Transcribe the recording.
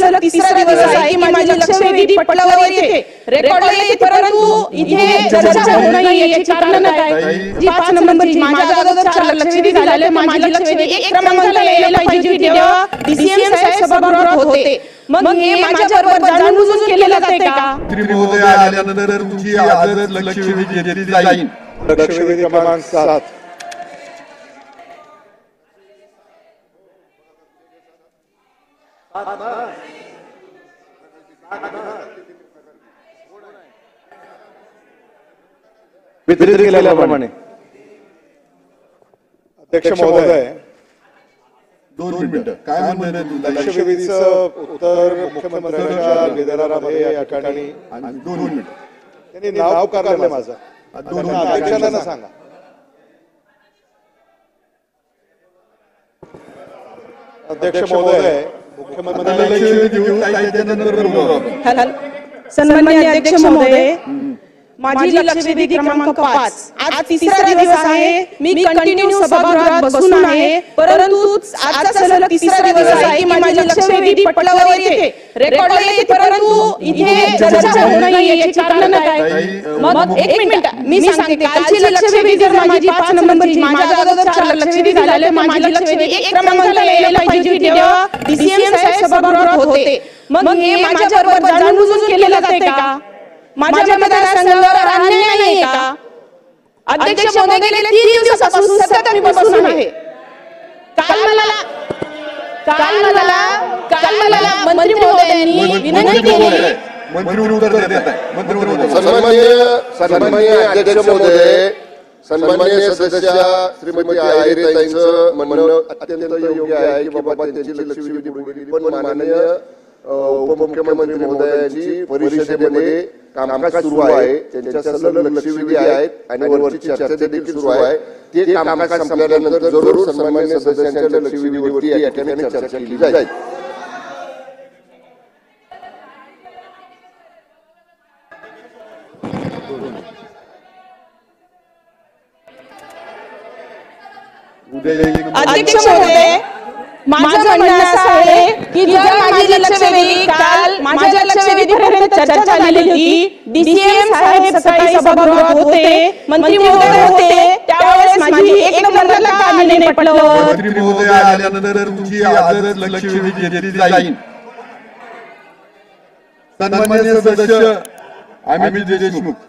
सलग तिसरा दिवस आहे की माझी लक्षवेधी पटलावर येते. रेकॉर्डला येते परंतु इथे चर्चा होऊ नये याची कारण काय? जी पाच नंबरची माझ्या अगोदर चार लक्षवेधी झाले माझी लक्षवेधी एक क्रमांकाला यायला पाहिजे होती तेव्हा डीसीएम साहेब सभागृहात होते. मग हे माझ्या बरोबर जाणून बुजून केलेलं जाते का? मंत्री महोदय आल्यानंतर तुमची आजच लक्षवेधी घेतली जाईल. लक्षवेधी क्रमांक सात. वितरित केल्याप्रमाणे अध्यक्ष महोदय दोन मिनिटं. काय? लक्षवेधीचं उत्तर मुख्यमंत्र्यांच्या निवेदनामध्ये या ठिकाणी दोन मिनिटं. त्यांनी नाव पुकारलं माझं. दोन अध्यक्षांना सांगा. अध्यक्ष महोदय सन्मान्य अध्यक्ष महोदय माझी लक्षवेधी क्रमांक पाच. आज तिसरा दिवस आहे. मी कंटिन्यू सभागृहात बसून आहे. परंतु आजचा सलग तिसरा दिवस आहे की माझी लक्षवेधी पटलावर येते. रेकॉर्डला येते परंतु इथे चर्चा होऊ नये याची कारण काय? मग एक मिनिट मी सांगते. कालची लक्षवेधी जर माझी पाच नंबरची माझ्या अगोदर चार लक्षवेधी झाले माझी लक्षवेधी एक क्रमांकाला यायला पाहिजे होती तेव्हा. डीसीएम सभागृहात होते. मग हे माझ्या बरोबर जाणून बुजून केलेलं जाते का? माझ्या मतदारसंघावर अन्याय नाही का? अध्यक्ष महोदय गेले तीन दिवसापासून सतत मी बसून आहे. काल मला काल मला काल मला मंत्री महोदयांनी विनंती केली. मंत्री उत्तर देत आहे मंत्री महोदय सन्मान्य सन्मान्य अध्यक्ष महोदय सन्मान्य सदस्य श्रीमती आहिरेताईंचं म्हणणं अत्यंत योग्य आहे की बाबा त्यांची लक्षवेधी बोलली पण माननीय उपमुख्यमंत्री महोदयांची परिषदेमध्ये कामकाज सुरू आहे त्यांच्या सलग लक्षवेधी आहेत आणि वरची चर्चा देखील सुरू आहे ते कामकाज संपल्यानंतर जरूर सन्मान्य सदस्यांच्या लक्षवेधीवरती या ठिकाणी चर्चा केली जाईल Thank you. अध्यक्ष महोदय माझं म्हणणं असं आहे की जर माझी लक्षवेधी काल माझ्या लक्षवेधीपर्यंत चर्चा झालेली होती. डीसीएम साहेब सकाळी सभागृहात होते. मंत्री महोदय होते. त्यावेळेस माझी एक नंबरला का नाही पटलं? मंत्री महोदय आल्यानंतर तुमची लक्षवेधी घेतली जाईल. सन्मान्य सदस्य अमित देशमुख.